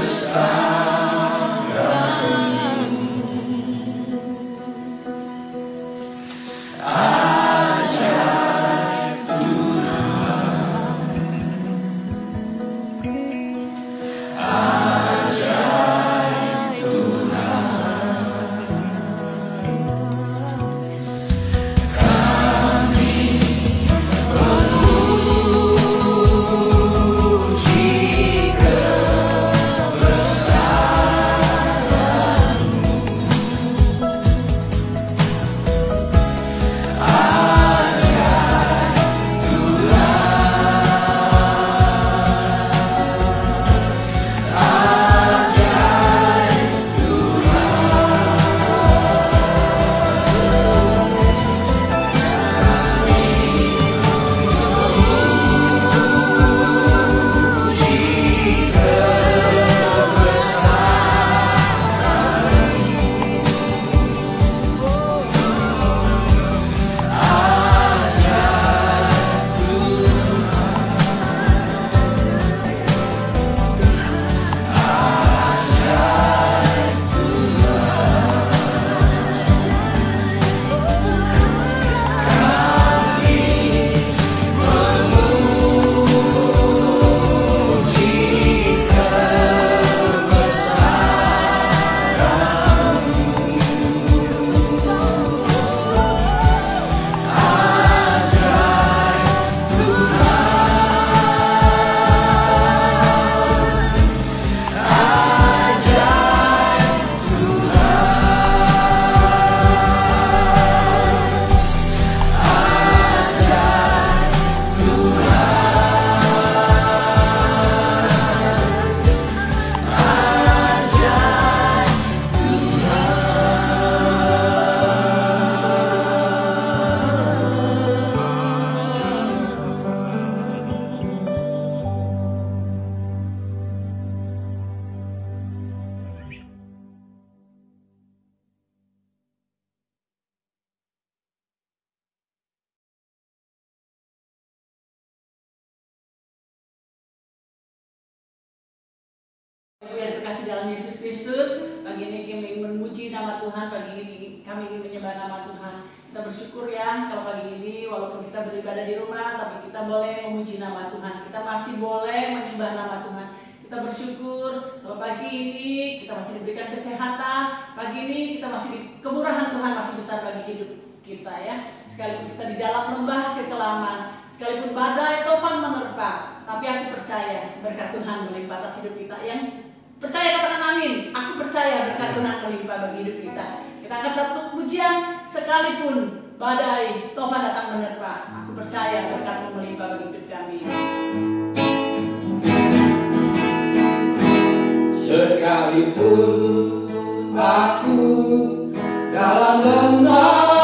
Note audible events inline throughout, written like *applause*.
Ibu bersyukur ya kalau pagi ini walaupun kita beribadah di rumah, tapi kita boleh memuji nama Tuhan. Kita masih boleh menyembah nama Tuhan. Kita bersyukur kalau pagi ini kita masih diberikan kesehatan, pagi ini kita masih di kemurahan Tuhan masih besar bagi hidup kita ya. Sekalipun kita di dalam lembah kekelaman, sekalipun badai tofan menerpa, tapi aku percaya berkat Tuhan melimpah atas hidup kita yang Percaya katakan amin. Aku percaya berkat Tuhan melimpah bagi hidup kita. Kita akan satu pujian sekalipun badai tofan datang menerpa. Aku percaya berkatmu melimpah bagi hidup kami. Sekalipun aku dalam lembah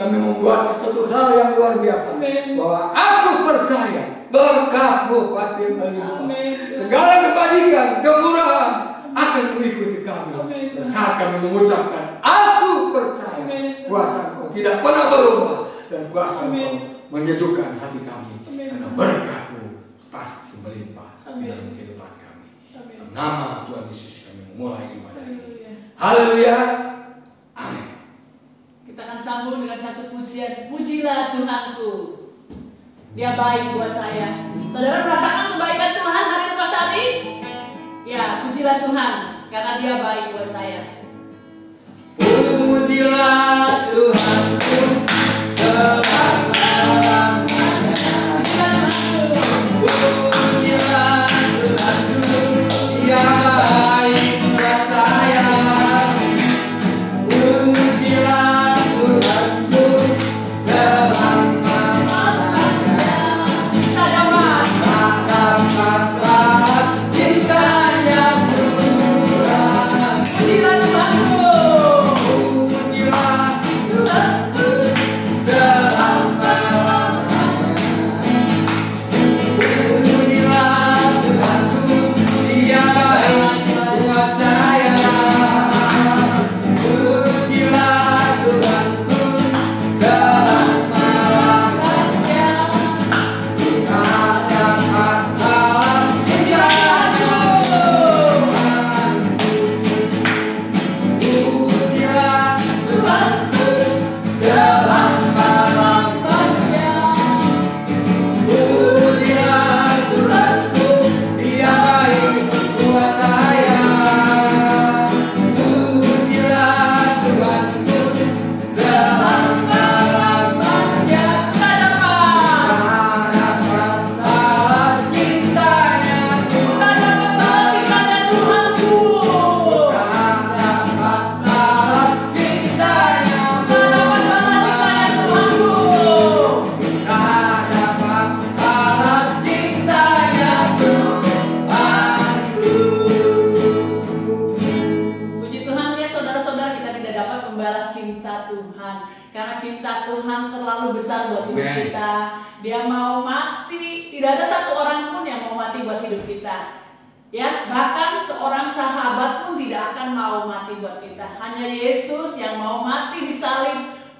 Kami membuat sesuatu hal yang luar biasa. Amin. Bahwa aku percaya berkatmu pasti melimpah. Segala kebajikan, kemurahan akan mengikuti kami. Dan saat kami mengucapkan, aku percaya kuasa engkau tidak pernah berubah. Dan kuasa engkau menyejukkan hati kami. Karena berkatmu pasti melimpah di dalam kehidupan kami. Dalam nama Tuhan Yesus kami memulai ibadah ini. Haleluya. Kita akan sambung dengan satu pujian. Pujilah Tuhanku. Dia baik buat saya. Saudara merasakan kebaikan Tuhan hari lepas hari? Ya, pujilah Tuhan. Karena dia baik buat saya. Pujilah Tuhanku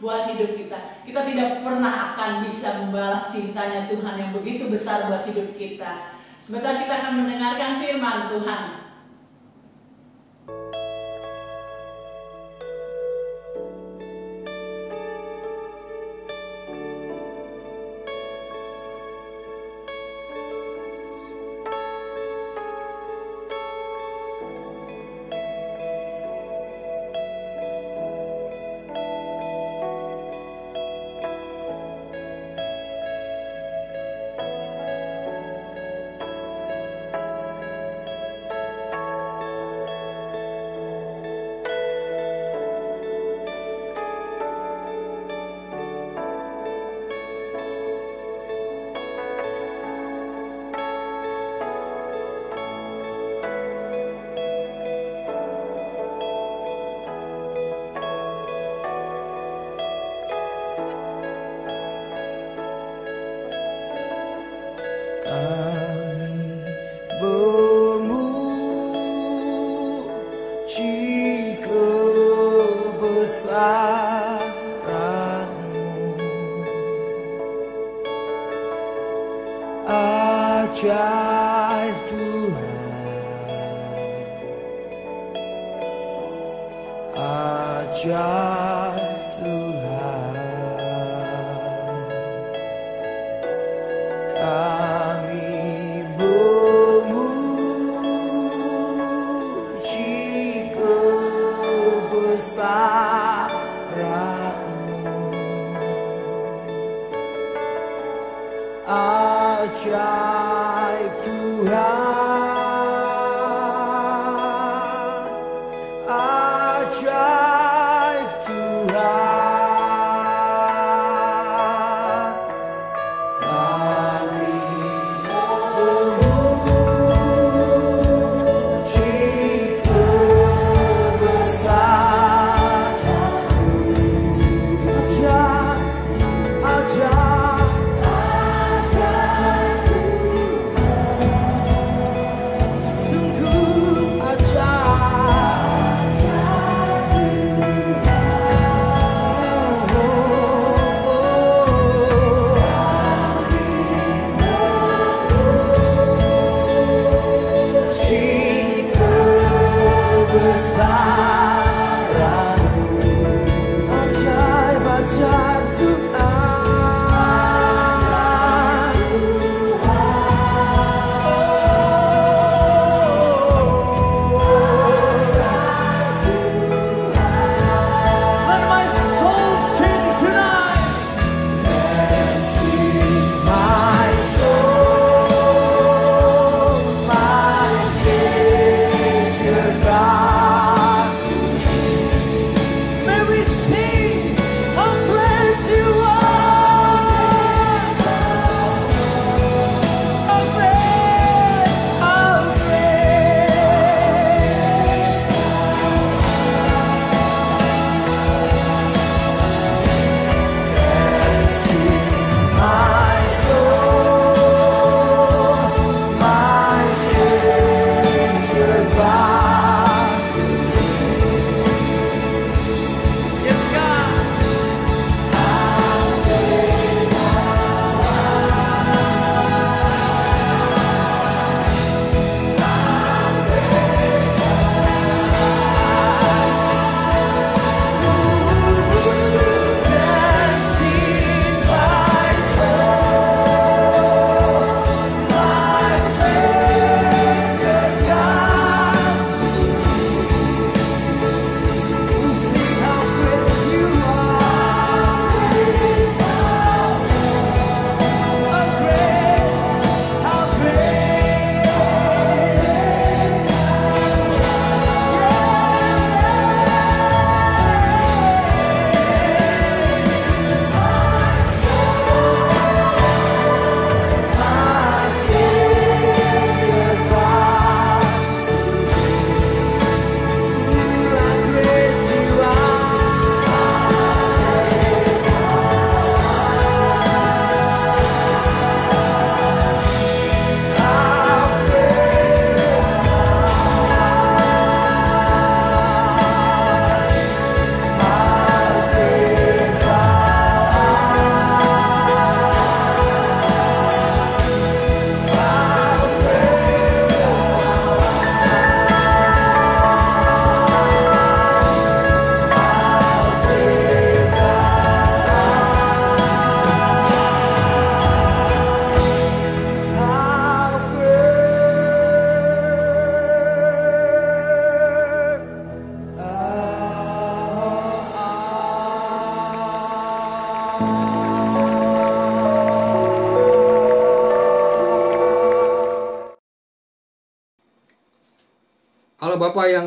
buat hidup kita. Kita tidak pernah akan bisa membalas cintanya Tuhan yang begitu besar buat hidup kita. Sebentar kita akan mendengarkan firman Tuhan. Ajaib Tuhan. Kami memuji kebesaranmu Ajaib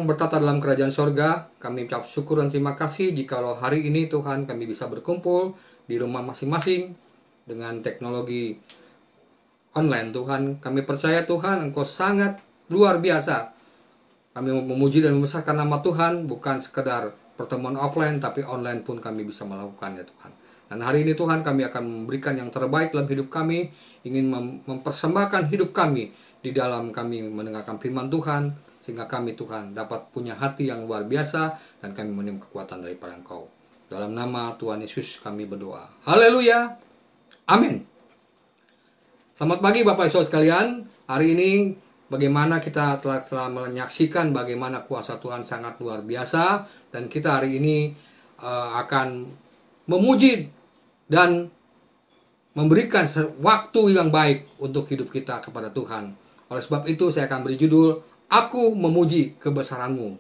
yang bertata dalam kerajaan sorga, kami ucap syukur dan terima kasih jikalau hari ini Tuhan kami bisa berkumpul di rumah masing-masing dengan teknologi online Tuhan. Kami percaya Tuhan Engkau sangat luar biasa. Kami memuji dan membesarkan nama Tuhan bukan sekedar pertemuan offline tapi online pun kami bisa melakukannya Tuhan. Dan hari ini Tuhan kami akan memberikan yang terbaik dalam hidup kami, ingin mem- mempersembahkan hidup kami di dalam kami mendengarkan firman Tuhan sehingga kami Tuhan dapat punya hati yang luar biasa dan kami menerima kekuatan daripada Engkau. Dalam nama Tuhan Yesus kami berdoa. Haleluya. Amin. Selamat pagi Bapak Ibu sekalian. Hari ini bagaimana kita telah, telah menyaksikan bagaimana kuasa Tuhan sangat luar biasa dan kita hari ini eh, akan memuji dan memberikan waktu yang baik untuk hidup kita kepada Tuhan. Oleh sebab itu saya akan beri judul Aku memuji kebesaranmu.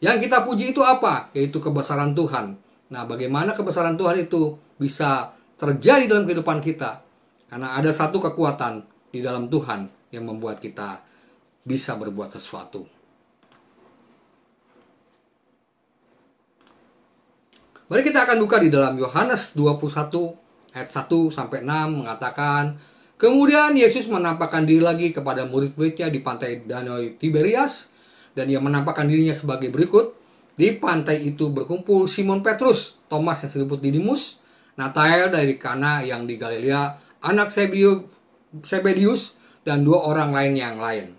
Yang kita puji itu apa? Yaitu kebesaran Tuhan. Nah, bagaimana kebesaran Tuhan itu bisa terjadi dalam kehidupan kita? Karena ada satu kekuatan di dalam Tuhan yang membuat kita bisa berbuat sesuatu. Mari kita akan buka di dalam Yohanes 21 ayat 1 sampai 6 mengatakan, Kemudian Yesus menampakkan diri lagi kepada murid-muridnya di pantai Danau Tiberias dan ia menampakkan dirinya sebagai berikut. Di pantai itu berkumpul Simon Petrus, Thomas yang disebut Didimus, Nathanael dari Kana yang di Galilea, anak Sebedius dan dua orang lain yang lain.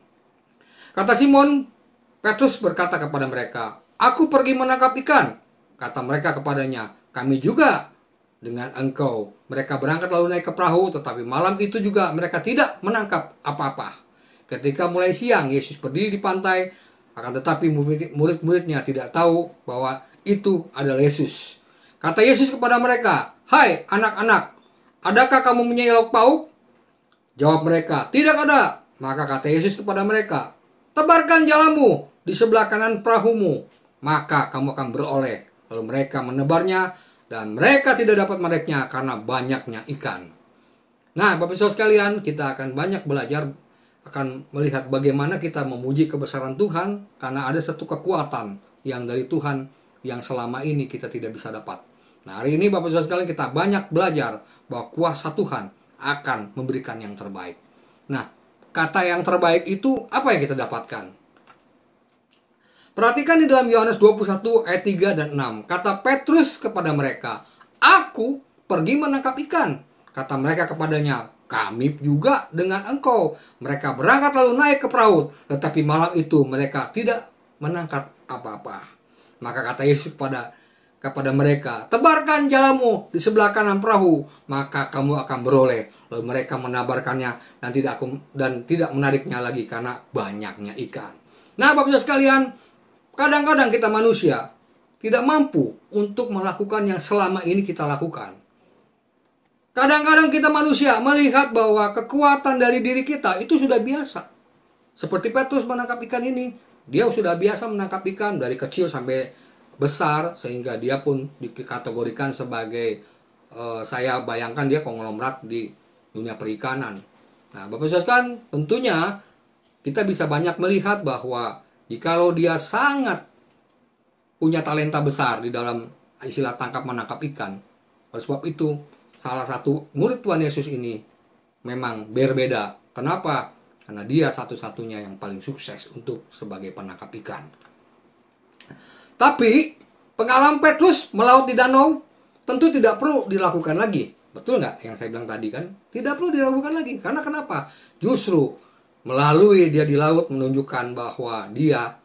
Kata Simon, Petrus berkata kepada mereka, Aku pergi menangkap ikan. Kata mereka kepadanya, kami juga dengan engkau. Mereka berangkat lalu naik ke perahu, tetapi malam itu juga mereka tidak menangkap apa-apa. Ketika mulai siang, Yesus berdiri di pantai, akan tetapi murid- murid-muridnya tidak tahu bahwa itu adalah Yesus. Kata Yesus kepada mereka, "Hai anak-anak, adakah kamu punya lauk pauk?" Jawab mereka, "Tidak ada." Maka kata Yesus kepada mereka, "Tebarkan jalamu di sebelah kanan perahumu, maka kamu akan beroleh." Lalu mereka menebarnya dan mereka tidak dapat menariknya karena banyaknya ikan. Nah, Bapak Ibu sekalian, kita akan banyak belajar akan melihat bagaimana kita memuji kebesaran Tuhan karena ada satu kekuatan yang dari Tuhan yang selama ini kita tidak bisa dapat. Nah, hari ini Bapak Ibu sekalian kita banyak belajar bahwa kuasa Tuhan akan memberikan yang terbaik. Nah, kata yang terbaik itu apa yang kita dapatkan? Perhatikan di dalam Yohanes 21 ayat 3 dan 6. Kata Petrus kepada mereka, Aku pergi menangkap ikan. Kata mereka kepadanya, kami juga dengan engkau. Mereka berangkat lalu naik ke perahu. Tetapi malam itu mereka tidak menangkap apa-apa. Maka kata Yesus kepada kepada mereka, tebarkan jalamu di sebelah kanan perahu, maka kamu akan beroleh. Lalu mereka menabarkannya dan tidak dan tidak menariknya lagi karena banyaknya ikan. Nah, Bapak Ibu sekalian, kadang-kadang kita manusia tidak mampu untuk melakukan yang selama ini kita lakukan. Kadang-kadang kita manusia melihat bahwa kekuatan dari diri kita itu sudah biasa. Seperti Petrus menangkap ikan ini, dia sudah biasa menangkap ikan dari kecil sampai besar sehingga dia pun dikategorikan sebagai uh, saya bayangkan dia konglomerat di dunia perikanan. Nah, Bapak Ibu tentunya kita bisa banyak melihat bahwa jikalau dia sangat punya talenta besar di dalam istilah tangkap menangkap ikan. Oleh sebab itu, salah satu murid Tuhan Yesus ini memang berbeda. Kenapa? Karena dia satu-satunya yang paling sukses untuk sebagai penangkap ikan. Tapi pengalaman Petrus melaut di danau tentu tidak perlu dilakukan lagi. Betul nggak yang saya bilang tadi kan? Tidak perlu dilakukan lagi. Karena kenapa? Justru melalui dia di laut menunjukkan bahwa dia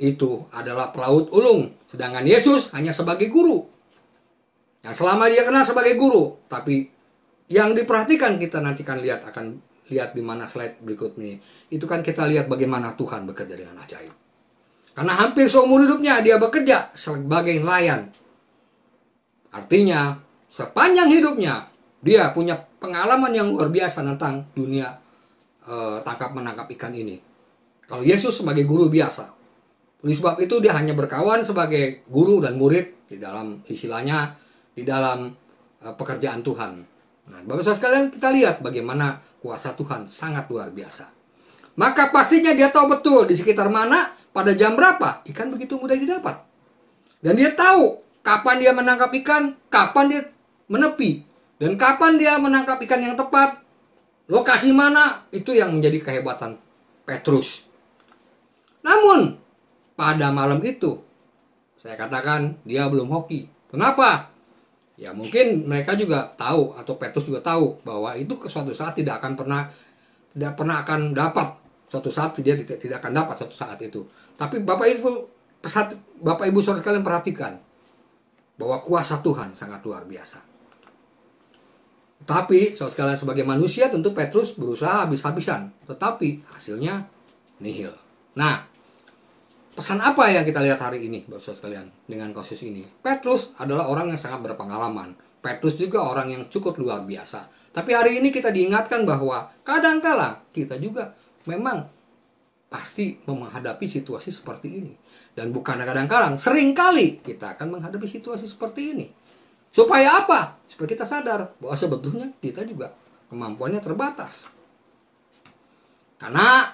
itu adalah pelaut ulung. Sedangkan Yesus hanya sebagai guru. Yang selama dia kenal sebagai guru. Tapi yang diperhatikan kita nanti kan lihat akan lihat di mana slide berikut ini. Itu kan kita lihat bagaimana Tuhan bekerja dengan ajaib. Karena hampir seumur hidupnya dia bekerja sebagai nelayan. Artinya, sepanjang hidupnya dia punya pengalaman yang luar biasa tentang dunia eh, tangkap menangkap ikan ini. Kalau Yesus sebagai guru biasa. Oleh sebab itu dia hanya berkawan sebagai guru dan murid di dalam istilahnya di dalam eh, pekerjaan Tuhan. Nah, Bapak Saudara sekalian kita lihat bagaimana kuasa Tuhan sangat luar biasa. Maka pastinya dia tahu betul di sekitar mana, pada jam berapa ikan begitu mudah didapat. Dan dia tahu kapan dia menangkap ikan, kapan dia menepi, dan kapan dia menangkap ikan yang tepat, lokasi mana, itu yang menjadi kehebatan Petrus. Namun, pada malam itu, saya katakan dia belum hoki. Kenapa? Ya mungkin mereka juga tahu atau Petrus juga tahu bahwa itu suatu saat tidak akan pernah tidak pernah akan dapat suatu saat dia tidak, tidak akan dapat suatu saat itu. Tapi Bapak Ibu pesat, Bapak Ibu saudara kalian perhatikan bahwa kuasa Tuhan sangat luar biasa. Tapi saudara sekalian sebagai manusia tentu Petrus berusaha habis-habisan, tetapi hasilnya nihil. Nah, pesan apa yang kita lihat hari ini, Bapak sekalian, dengan kasus ini? Petrus adalah orang yang sangat berpengalaman. Petrus juga orang yang cukup luar biasa. Tapi hari ini kita diingatkan bahwa kadangkala kita juga memang pasti menghadapi situasi seperti ini. Dan bukan kadang-kadang, sering kali kita akan menghadapi situasi seperti ini. Supaya apa? Supaya kita sadar bahwa sebetulnya kita juga kemampuannya terbatas. Karena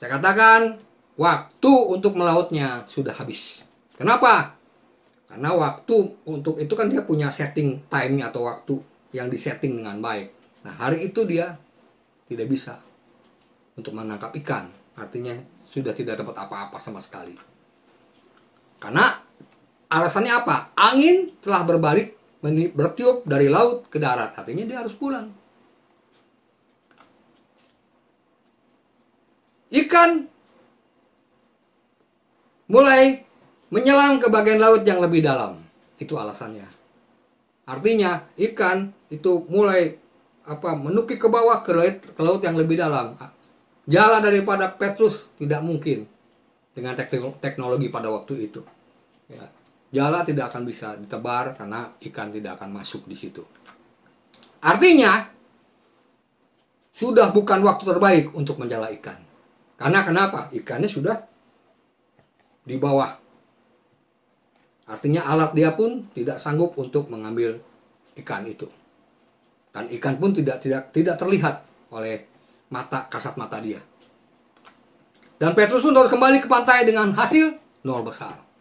saya katakan waktu untuk melautnya sudah habis. Kenapa? Karena waktu untuk itu kan dia punya setting time atau waktu yang disetting dengan baik. Nah hari itu dia tidak bisa untuk menangkap ikan. Artinya sudah tidak dapat apa-apa sama sekali. Karena alasannya apa? Angin telah berbalik bertiup dari laut ke darat. Artinya dia harus pulang. Ikan mulai menyelam ke bagian laut yang lebih dalam. Itu alasannya. Artinya ikan itu mulai apa menukik ke bawah ke laut, ke laut yang lebih dalam. Jalan daripada Petrus tidak mungkin dengan teknologi pada waktu itu. Ya. Jala tidak akan bisa ditebar karena ikan tidak akan masuk di situ. Artinya, sudah bukan waktu terbaik untuk menjala ikan. Karena kenapa? Ikannya sudah di bawah. Artinya alat dia pun tidak sanggup untuk mengambil ikan itu. Dan ikan pun tidak tidak tidak terlihat oleh mata kasat mata dia. Dan Petrus pun kembali ke pantai dengan hasil nol besar.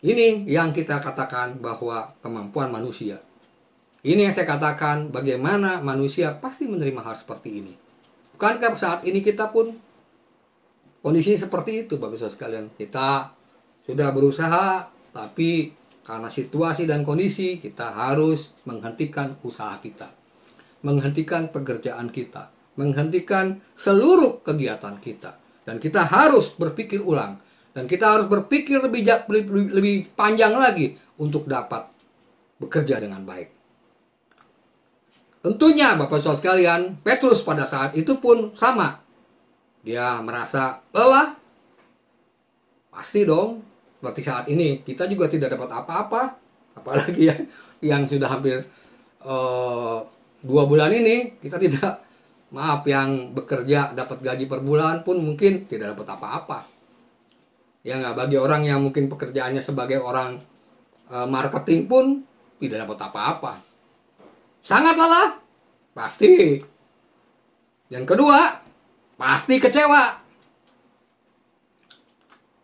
Ini yang kita katakan bahwa kemampuan manusia. Ini yang saya katakan bagaimana manusia pasti menerima hal seperti ini. Bukankah saat ini kita pun kondisi seperti itu Bapak Ibu sekalian. Kita sudah berusaha tapi karena situasi dan kondisi kita harus menghentikan usaha kita. Menghentikan pekerjaan kita, menghentikan seluruh kegiatan kita dan kita harus berpikir ulang dan kita harus berpikir lebih lebih, panjang lagi untuk dapat bekerja dengan baik. Tentunya Bapak Saudara sekalian, Petrus pada saat itu pun sama. Dia merasa lelah. Pasti dong. Seperti saat ini kita juga tidak dapat apa-apa, apalagi ya yang sudah hampir eh, dua bulan ini kita tidak maaf yang bekerja dapat gaji per bulan pun mungkin tidak dapat apa-apa. Ya nggak bagi orang yang mungkin pekerjaannya sebagai orang eh, marketing pun tidak dapat apa-apa. Sangat lelah, pasti. Yang kedua, pasti kecewa.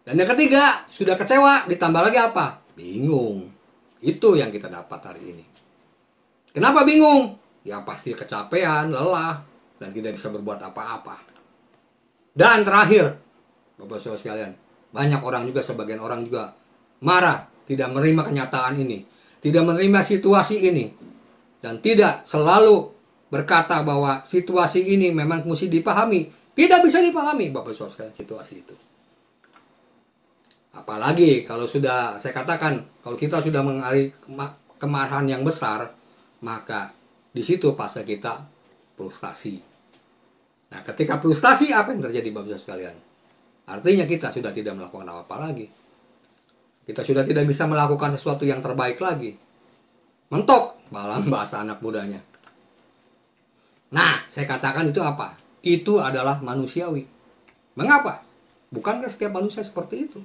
Dan yang ketiga, sudah kecewa, ditambah lagi apa? Bingung. Itu yang kita dapat hari ini. Kenapa bingung? Ya pasti kecapean, lelah, dan tidak bisa berbuat apa-apa. Dan terakhir, Bapak Saudara sekalian, banyak orang juga sebagian orang juga marah, tidak menerima kenyataan ini, tidak menerima situasi ini, dan tidak selalu berkata bahwa situasi ini memang mesti dipahami. Tidak bisa dipahami Bapak Saudara sekalian situasi itu. Apalagi kalau sudah saya katakan kalau kita sudah mengalami kema- kemarahan yang besar, maka di situ fase kita frustasi. Nah, ketika frustasi apa yang terjadi Bapak Saudara sekalian? Artinya kita sudah tidak melakukan apa-apa lagi. Kita sudah tidak bisa melakukan sesuatu yang terbaik lagi. Mentok malam *laughs* bahasa anak mudanya. Nah, saya katakan itu apa? Itu adalah manusiawi. Mengapa? Bukankah setiap manusia seperti itu?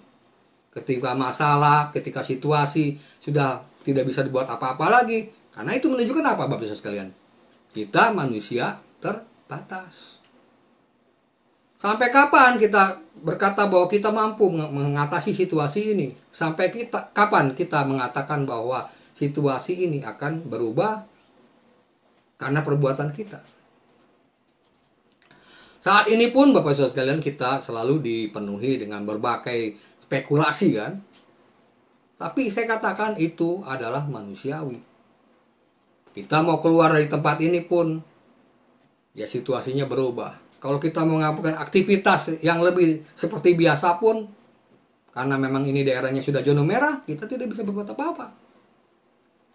Ketika masalah, ketika situasi sudah tidak bisa dibuat apa-apa lagi. Karena itu menunjukkan apa Bapak Ibu sekalian? Kita manusia terbatas. Sampai kapan kita berkata bahwa kita mampu meng- mengatasi situasi ini? Sampai kita kapan kita mengatakan bahwa situasi ini akan berubah karena perbuatan kita? Saat ini pun Bapak Saudara sekalian kita selalu dipenuhi dengan berbagai spekulasi kan. Tapi saya katakan itu adalah manusiawi. Kita mau keluar dari tempat ini pun ya situasinya berubah. Kalau kita mau aktivitas yang lebih seperti biasa pun karena memang ini daerahnya sudah zona merah, kita tidak bisa berbuat apa-apa.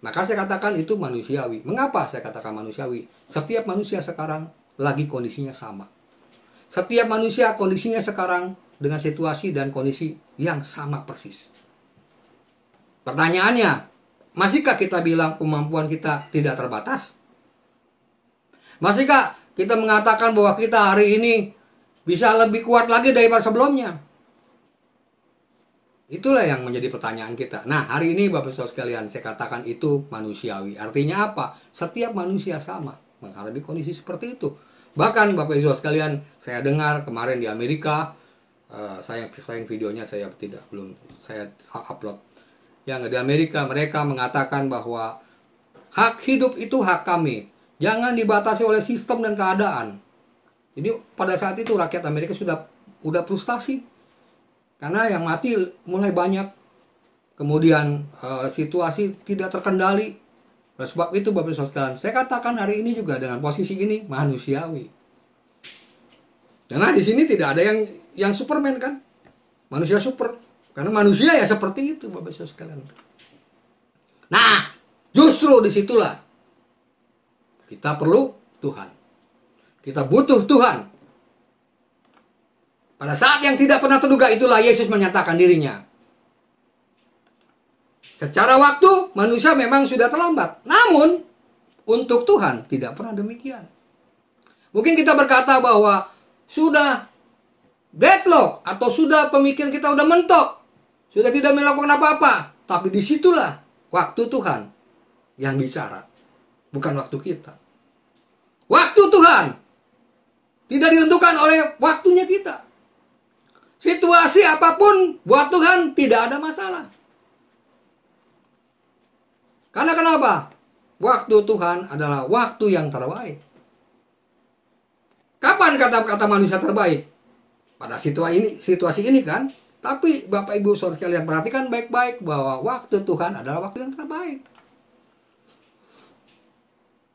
Maka saya katakan itu manusiawi. Mengapa saya katakan manusiawi? Setiap manusia sekarang lagi kondisinya sama. Setiap manusia kondisinya sekarang dengan situasi dan kondisi yang sama persis. Pertanyaannya, masihkah kita bilang kemampuan kita tidak terbatas? Masihkah kita mengatakan bahwa kita hari ini bisa lebih kuat lagi daripada sebelumnya? Itulah yang menjadi pertanyaan kita. Nah, hari ini Bapak Saudara sekalian, saya katakan itu manusiawi. Artinya apa? Setiap manusia sama menghadapi kondisi seperti itu. Bahkan Bapak Ibu sekalian, saya dengar kemarin di Amerika, eh, saya sayang videonya saya tidak belum saya upload. Yang di Amerika mereka mengatakan bahwa hak hidup itu hak kami. Jangan dibatasi oleh sistem dan keadaan. Jadi pada saat itu rakyat Amerika sudah udah frustasi karena yang mati mulai banyak. Kemudian eh, situasi tidak terkendali. Oleh sebab itu Bapak sekalian, saya katakan hari ini juga dengan posisi ini manusiawi. Karena di sini tidak ada yang yang Superman kan? Manusia super. Karena manusia ya seperti itu Bapak Ibu sekalian. Nah, justru di situlah kita perlu Tuhan. Kita butuh Tuhan. Pada saat yang tidak pernah terduga itulah Yesus menyatakan dirinya. Secara waktu manusia memang sudah terlambat. Namun untuk Tuhan tidak pernah demikian. Mungkin kita berkata bahwa sudah deadlock atau sudah pemikiran kita udah mentok. Sudah tidak melakukan apa-apa. Tapi di situlah waktu Tuhan yang bicara. Bukan waktu kita. Waktu Tuhan tidak ditentukan oleh waktunya kita. Situasi apa pun buat Tuhan tidak ada masalah. Karena kenapa? Waktu Tuhan adalah waktu yang terbaik. Kapan kata-kata manusia terbaik? Pada situasi ini, situasi ini kan. Tapi Bapak Ibu Saudara sekalian perhatikan baik-baik bahwa waktu Tuhan adalah waktu yang terbaik.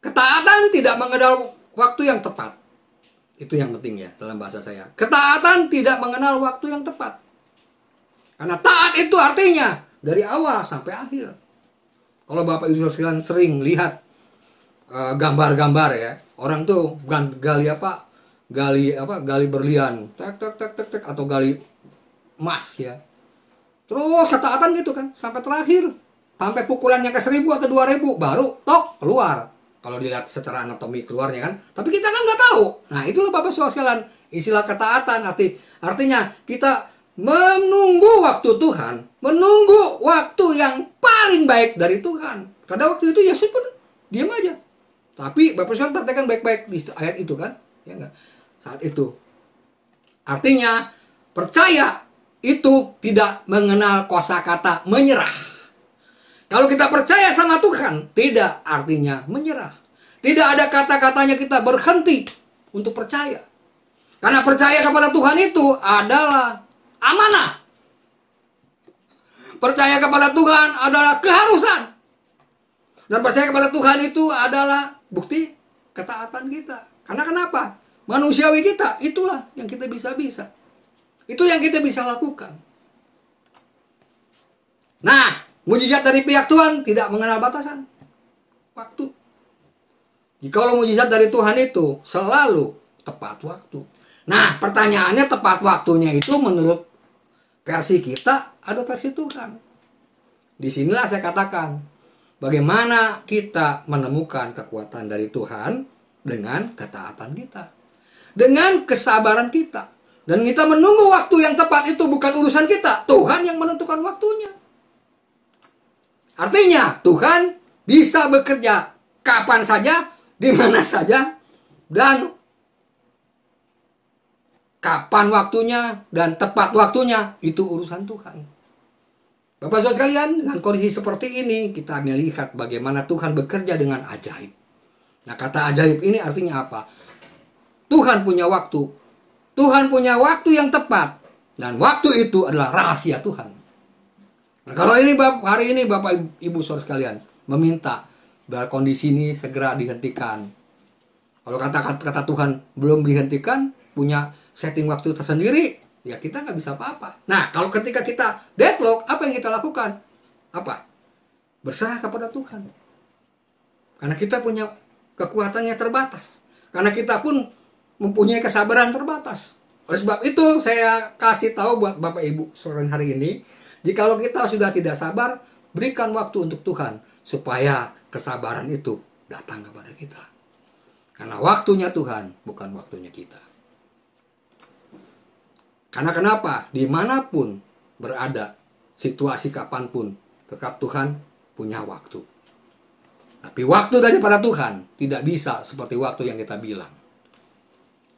Ketaatan tidak mengenal waktu yang tepat. Itu yang penting ya dalam bahasa saya. Ketaatan tidak mengenal waktu yang tepat. Karena taat itu artinya dari awal sampai akhir. Kalau Bapak Ibu sekalian sering lihat eh, gambar-gambar ya, orang tuh gali apa? Gali apa? Gali berlian, tek tek tek tek tek atau gali emas ya. Terus ketaatan gitu kan sampai terakhir. Sampai pukulannya ke seribu atau dua ribu baru tok keluar. Kalau dilihat secara anatomi keluarnya kan. Tapi kita kan nggak tahu. Nah itulah Bapak Saudara sekalian istilah ketaatan arti artinya kita menunggu waktu Tuhan, menunggu waktu yang paling baik dari Tuhan. Karena waktu itu Yesus pun diam aja. Tapi Bapak Saudara perhatikan baik-baik di ayat itu kan, ya enggak? Saat itu. Artinya percaya itu tidak mengenal kosakata menyerah. Kalau kita percaya sama Tuhan, tidak artinya menyerah. Tidak ada kata-katanya kita berhenti untuk percaya. Karena percaya kepada Tuhan itu adalah amanah. Percaya kepada Tuhan adalah keharusan. Dan percaya kepada Tuhan itu adalah bukti ketaatan kita. Karena kenapa? Manusiawi kita, itulah yang kita bisa-bisa. Itu yang kita bisa lakukan. Nah, mujizat dari pihak Tuhan tidak mengenal batasan. Waktu. Jikalau mujizat dari Tuhan itu selalu tepat waktu. Nah, pertanyaannya tepat waktunya itu menurut versi kita atau versi Tuhan. Di sinilah saya katakan, bagaimana kita menemukan kekuatan dari Tuhan dengan ketaatan kita. Dengan kesabaran kita. Dan kita menunggu waktu yang tepat itu bukan urusan kita. Tuhan yang menentukan waktunya. Artinya Tuhan bisa bekerja kapan saja, di mana saja, dan kapan waktunya dan tepat waktunya itu urusan Tuhan. Bapak Saudara sekalian, dengan kondisi seperti ini kita melihat bagaimana Tuhan bekerja dengan ajaib. Nah, kata ajaib ini artinya apa? Tuhan punya waktu. Tuhan punya waktu yang tepat dan waktu itu adalah rahasia Tuhan. Nah, kalau ini Bapak, hari ini Bapak Ibu Saudara sekalian meminta bahwa kondisi ini segera dihentikan. Kalau kata kata Tuhan belum dihentikan, punya setting waktu tersendiri, ya kita nggak bisa apa-apa. Nah, kalau ketika kita deadlock, apa yang kita lakukan? Apa? Berserah kepada Tuhan. Karena kita punya kekuatannya terbatas. Karena kita pun mempunyai kesabaran terbatas. Oleh sebab itu, saya kasih tahu buat Bapak Ibu sore hari ini, jikalau kita sudah tidak sabar, berikan waktu untuk Tuhan supaya kesabaran itu datang kepada kita. Karena waktunya Tuhan, bukan waktunya kita. Karena kenapa? Di mana pun berada, situasi kapan pun, tetap Tuhan punya waktu. Tapi waktu daripada Tuhan tidak bisa seperti waktu yang kita bilang.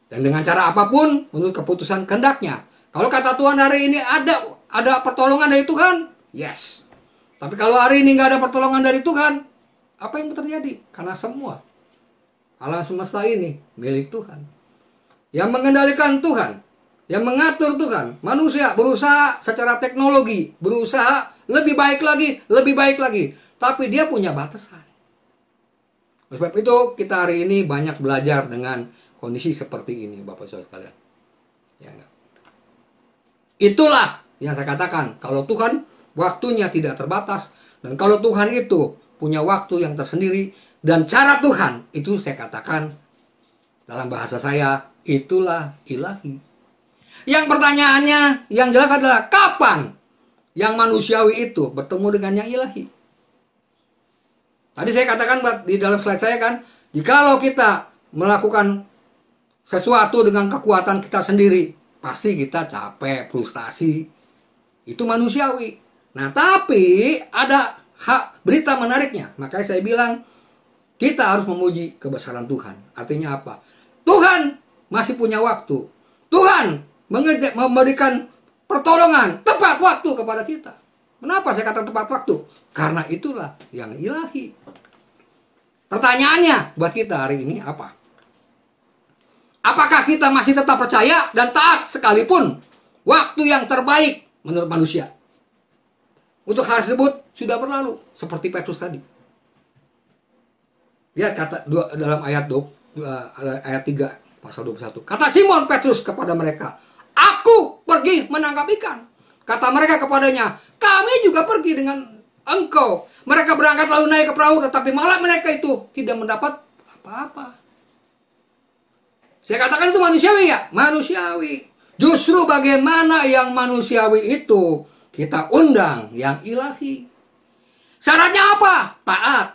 Dan dengan cara apa pun, menurut keputusan kehendaknya. Kalau kata Tuhan hari ini ada ada pertolongan dari Tuhan, yes. Tapi kalau hari ini nggak ada pertolongan dari Tuhan, apa yang terjadi? Karena semua alam semesta ini milik Tuhan. Yang mengendalikan Tuhan, yang mengatur Tuhan. Manusia berusaha secara teknologi, berusaha lebih baik lagi, lebih baik lagi. Tapi dia punya batasan. Sebab itu kita hari ini banyak belajar dengan kondisi seperti ini Bapak Saudara sekalian. Ya? Itulah yang saya katakan, kalau Tuhan waktunya tidak terbatas dan kalau Tuhan itu punya waktu yang tersendiri dan cara Tuhan itu saya katakan dalam bahasa saya itulah ilahi. Yang pertanyaannya yang jelas adalah kapan yang manusiawi itu bertemu dengan yang ilahi. Tadi saya katakan di dalam slide saya kan, jikalau kita melakukan sesuatu dengan kekuatan kita sendiri, pasti kita capek, frustasi. Itu manusiawi. Nah, tapi ada hak berita menariknya. Makanya saya bilang kita harus memuji kebesaran Tuhan. Artinya apa? Tuhan masih punya waktu. Tuhan memberikan pertolongan tepat waktu kepada kita. Kenapa saya kata tepat waktu? Karena itulah yang ilahi. Pertanyaannya buat kita hari ini apa? Apakah kita masih tetap percaya dan taat sekalipun waktu yang terbaik menurut manusia? Untuk hal tersebut sudah berlalu seperti Petrus tadi. Lihat kata dua, dalam ayat 2 ayat 3 pasal 21. Kata Simon Petrus kepada mereka, "Aku pergi menangkap ikan." Kata mereka kepadanya, "Kami juga pergi dengan engkau." Mereka berangkat lalu naik ke perahu tetapi malah mereka itu tidak mendapat apa-apa. Saya katakan itu manusiawi ya? Manusiawi. Justru bagaimana yang manusiawi itu kita undang yang ilahi. Syaratnya apa? Taat.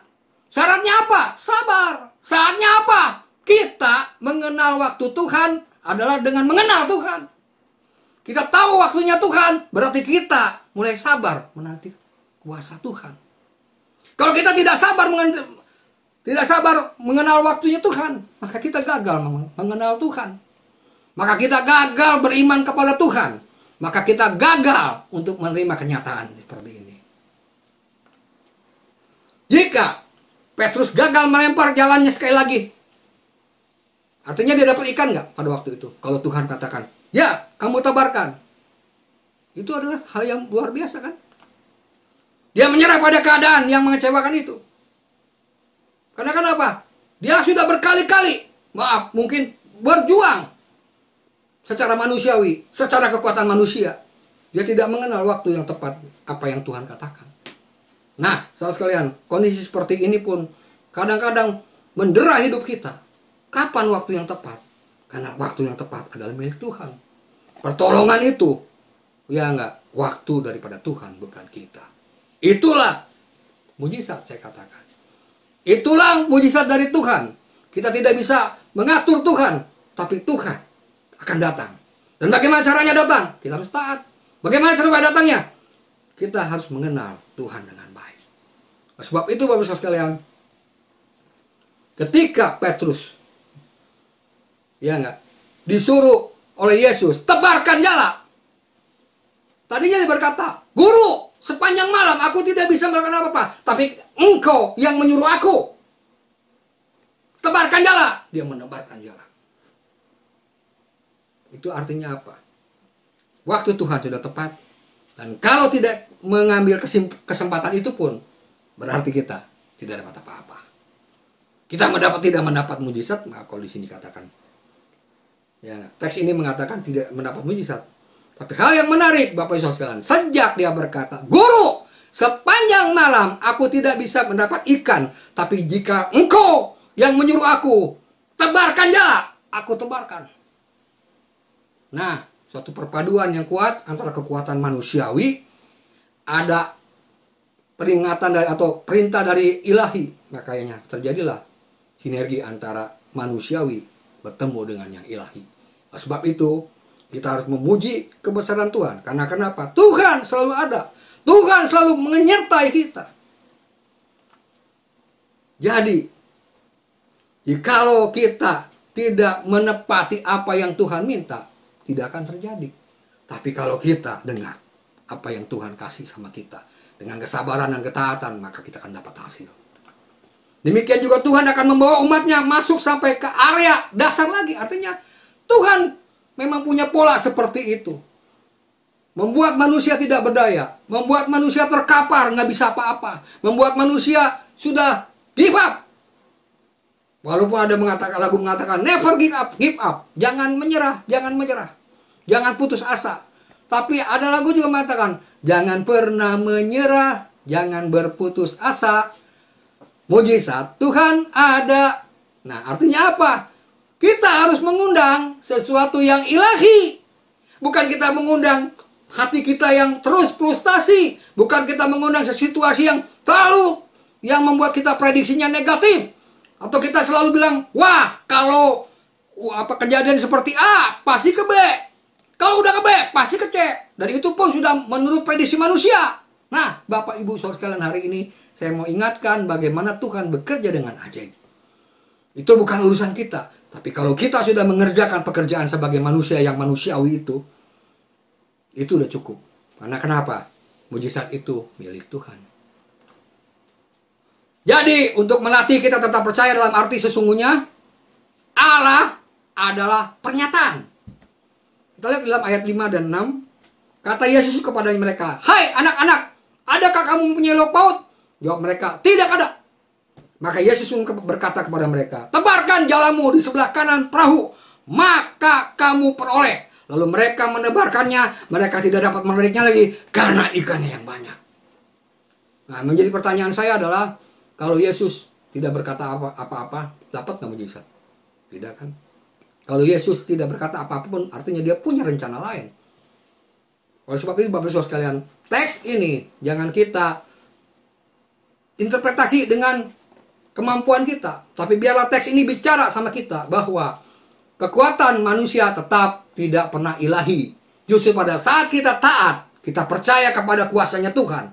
Syaratnya apa? Sabar. Saatnya apa? Kita mengenal waktu Tuhan adalah dengan mengenal Tuhan. Kita tahu waktunya Tuhan, berarti kita mulai sabar menanti kuasa Tuhan. Kalau kita tidak sabar mengen- tidak sabar mengenal waktunya Tuhan, maka kita gagal meng- mengenal Tuhan. Maka kita gagal beriman kepada Tuhan. Maka kita gagal untuk menerima kenyataan seperti ini. Jika Petrus gagal melempar jalannya sekali lagi, artinya dia dapat ikan nggak pada waktu itu? Kalau Tuhan katakan, ya kamu tebarkan. Itu adalah hal yang luar biasa kan? Dia menyerah pada keadaan yang mengecewakan itu. Karena kenapa? Dia sudah berkali-kali, maaf, mungkin berjuang secara manusiawi, secara kekuatan manusia. Dia tidak mengenal waktu yang tepat apa yang Tuhan katakan. Nah, saudara sekalian, kondisi seperti ini pun kadang-kadang mendera hidup kita. Kapan waktu yang tepat? Karena waktu yang tepat adalah milik Tuhan. Pertolongan itu, ya enggak, waktu daripada Tuhan bukan kita. Itulah mujizat saya katakan. Itulah mujizat dari Tuhan. Kita tidak bisa mengatur Tuhan, tapi Tuhan akan datang. Dan bagaimana caranya datang? Kita harus taat. Bagaimana cara datangnya? Kita harus mengenal Tuhan dengan baik. Nah, sebab itu Bapak Ibu sekalian, ketika Petrus ya enggak disuruh oleh Yesus tebarkan jala. Tadinya dia berkata, "Guru, sepanjang malam aku tidak bisa melakukan apa-apa, tapi engkau yang menyuruh aku. Tebarkan jala." Dia menebarkan jala. Itu artinya apa? Waktu Tuhan sudah tepat. Dan kalau tidak mengambil kesempatan itu pun berarti kita tidak dapat apa-apa. Kita mendapat tidak mendapat mujizat, maaf kalau di sini katakan. Ya, teks ini mengatakan tidak mendapat mujizat. Tapi hal yang menarik Bapak Ibu sekalian, sejak dia berkata, "Guru, sepanjang malam aku tidak bisa mendapat ikan, tapi jika engkau yang menyuruh aku tebarkan jala, aku tebarkan." Nah, suatu perpaduan yang kuat antara kekuatan manusiawi ada peringatan dari atau perintah dari ilahi. Makanya terjadilah sinergi antara manusiawi bertemu dengan yang ilahi. Nah, sebab itu kita harus memuji kebesaran Tuhan. Karena kenapa? Tuhan selalu ada. Tuhan selalu menyertai kita. Jadi jikalau kita tidak menepati apa yang Tuhan minta tidak akan terjadi. Tapi kalau kita dengar apa yang Tuhan kasih sama kita dengan kesabaran dan ketaatan, maka kita akan dapat hasil. Demikian juga Tuhan akan membawa umatnya masuk sampai ke area dasar lagi. Artinya Tuhan memang punya pola seperti itu. Membuat manusia tidak berdaya. Membuat manusia terkapar, nggak bisa apa-apa. Membuat manusia sudah give up. Walaupun ada mengatakan lagu mengatakan never give up, give up. Jangan menyerah, jangan menyerah. Jangan putus asa. Tapi ada lagu juga mengatakan jangan pernah menyerah, jangan berputus asa. Mujizat Tuhan ada. Nah, artinya apa? Kita harus mengundang sesuatu yang ilahi. Bukan kita mengundang hati kita yang terus frustasi, bukan kita mengundang situasi yang terlalu yang membuat kita prediksinya negatif atau kita selalu bilang, "Wah, kalau apa kejadian seperti A, pasti ke B." Pasti ke C. Dan itu pun sudah menurut prediksi manusia. Nah, Bapak Ibu Saudara sekalian hari ini saya mau ingatkan bagaimana Tuhan bekerja dengan ajaib. Itu bukan urusan kita. Tapi kalau kita sudah mengerjakan pekerjaan sebagai manusia yang manusiawi itu, itu udah cukup. Karena kenapa? Mujizat itu milik Tuhan. Jadi untuk melatih kita tetap percaya dalam arti sesungguhnya Allah adalah pernyataan. Kita lihat dalam ayat 5 dan 6. Kata Yesus kepada mereka, Hai anak-anak, adakah kamu mempunyai lauk paut? Jawab mereka, tidak ada. Maka Yesus berkata kepada mereka, Tebarkan jalamu di sebelah kanan perahu, maka kamu peroleh. Lalu mereka menebarkannya, mereka tidak dapat menariknya lagi karena ikannya yang banyak. Nah, menjadi pertanyaan saya adalah, kalau Yesus tidak berkata apa- apa-apa, dapat nggak mujizat? Tidak kan? Kalau Yesus tidak berkata apa pun, artinya dia punya rencana lain. Oleh sebab itu, Bapak Ibu sekalian, teks ini jangan kita interpretasi dengan kemampuan kita. Tapi biarlah teks ini bicara sama kita bahwa kekuatan manusia tetap tidak pernah ilahi. Justru pada saat kita taat, kita percaya kepada kuasanya Tuhan.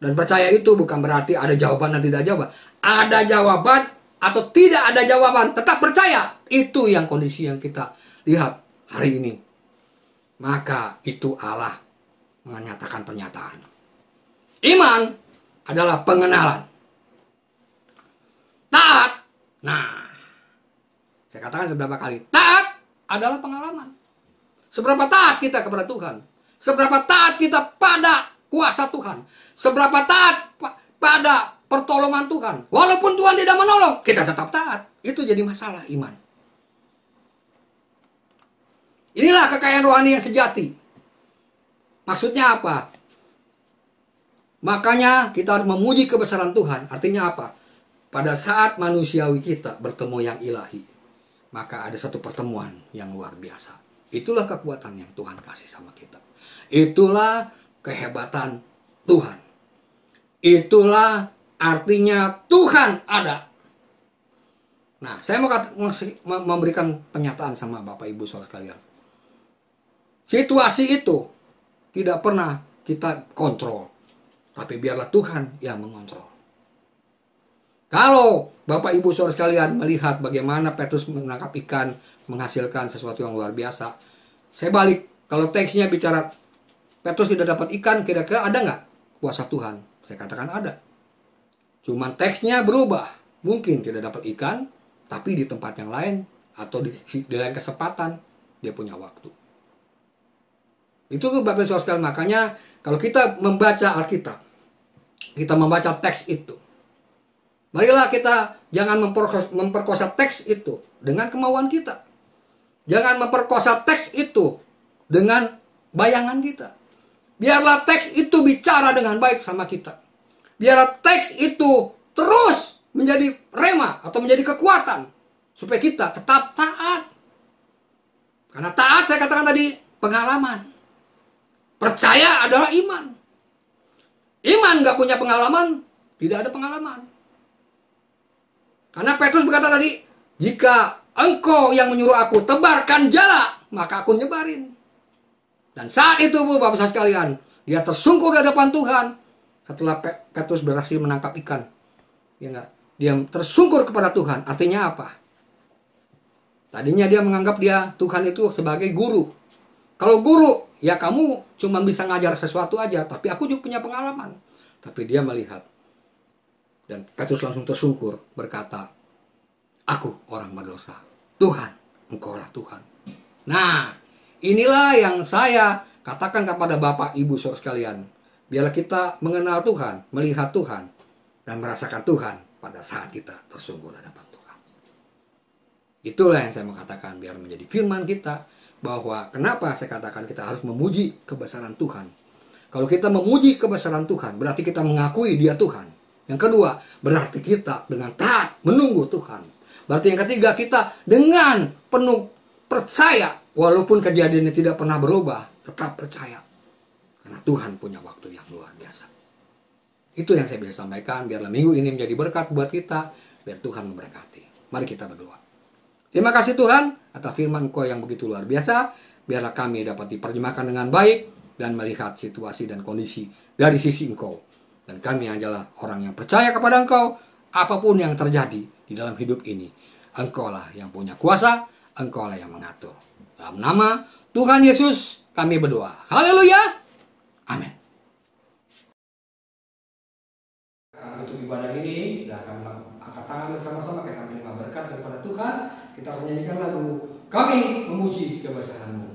Dan percaya itu bukan berarti ada jawaban dan tidak jawaban. Ada jawaban atau tidak ada jawaban, tetap percaya. Itu yang kondisi yang kita lihat hari ini. Maka itu Allah menyatakan pernyataan. Iman adalah pengenalan. Taat. Nah, saya katakan seberapa kali. Taat adalah pengalaman. Seberapa taat kita kepada Tuhan. Seberapa taat kita pada kuasa Tuhan. Seberapa taat pa- pada pertolongan Tuhan. Walaupun Tuhan tidak menolong, kita tetap taat. Itu jadi masalah iman. Inilah kekayaan rohani yang sejati. Maksudnya apa? Makanya kita harus memuji kebesaran Tuhan. Artinya apa? Pada saat manusiawi kita bertemu yang ilahi, maka ada satu pertemuan yang luar biasa. Itulah kekuatan yang Tuhan kasih sama kita. Itulah kehebatan Tuhan. Itulah artinya Tuhan ada. Nah, saya mau kat- ngasih- mem- memberikan pernyataan sama Bapak Ibu saudara sekalian. Situasi itu tidak pernah kita kontrol. Tapi biarlah Tuhan yang mengontrol. Kalau Bapak Ibu saudara sekalian melihat bagaimana Petrus menangkap ikan menghasilkan sesuatu yang luar biasa. Saya balik, kalau teksnya bicara Petrus tidak dapat ikan, kira-kira ada nggak kuasa Tuhan? Saya katakan ada. Cuman teksnya berubah. Mungkin tidak dapat ikan, tapi di tempat yang lain atau di, *laughs* di lain kesempatan dia punya waktu. Itu Saudara sekalian. Makanya kalau kita membaca Alkitab, kita membaca teks itu. Marilah kita jangan memperkosa, memperkosa teks itu dengan kemauan kita. Jangan memperkosa teks itu dengan bayangan kita. Biarlah teks itu bicara dengan baik sama kita. Biarlah teks itu terus menjadi rema atau menjadi kekuatan supaya kita tetap taat. Karena taat saya katakan tadi pengalaman. Percaya adalah iman. Iman nggak punya pengalaman, tidak ada pengalaman. Karena Petrus berkata tadi, jika engkau yang menyuruh aku tebarkan jala, maka aku nyebarin. Dan saat itu Bu, Bapak Saudara sekalian, dia tersungkur di hadapan Tuhan setelah Pe- Petrus berhasil menangkap ikan. Ya enggak? Dia tersungkur kepada Tuhan. Artinya apa? Tadinya dia menganggap dia Tuhan itu sebagai guru. Kalau guru, ya kamu cuma bisa ngajar sesuatu aja, tapi aku juga punya pengalaman. Tapi dia melihat dan Petrus langsung tersungkur berkata, Aku orang berdosa. Tuhan, engkaulah Tuhan. Nah, inilah yang saya katakan kepada Bapak Ibu saudara sekalian. Biarlah kita mengenal Tuhan, melihat Tuhan, dan merasakan Tuhan pada saat kita tersungkur di hadapan Tuhan. Itulah yang saya katakan biar menjadi firman kita bahwa kenapa saya katakan kita harus memuji kebesaran Tuhan. Kalau kita memuji kebesaran Tuhan, berarti kita mengakui dia Tuhan. Yang kedua, berarti kita dengan taat menunggu Tuhan. Berarti yang ketiga, kita dengan penuh percaya, walaupun kejadiannya tidak pernah berubah, tetap percaya. Tuhan punya waktu yang luar biasa. Itu yang saya bisa sampaikan. Biarlah minggu ini menjadi berkat buat kita. Biar Tuhan memberkati. Mari kita berdoa. Terima kasih Tuhan atas firman Engkau yang begitu luar biasa. Biarlah kami dapat diterjemahkan dengan baik dan melihat situasi dan kondisi dari sisi Engkau. Dan kami adalah orang yang percaya kepada Engkau apa pun yang terjadi di dalam hidup ini. Engkau lah yang punya kuasa, Engkau lah yang mengatur. Dalam nama Tuhan Yesus kami berdoa. Haleluya. Amin. Tutup ibadah ini dan kami angkat tangan bersama-sama kita menerima berkat daripada Tuhan. Kita menyanyikan lagu Kami memuji kebesaranmu.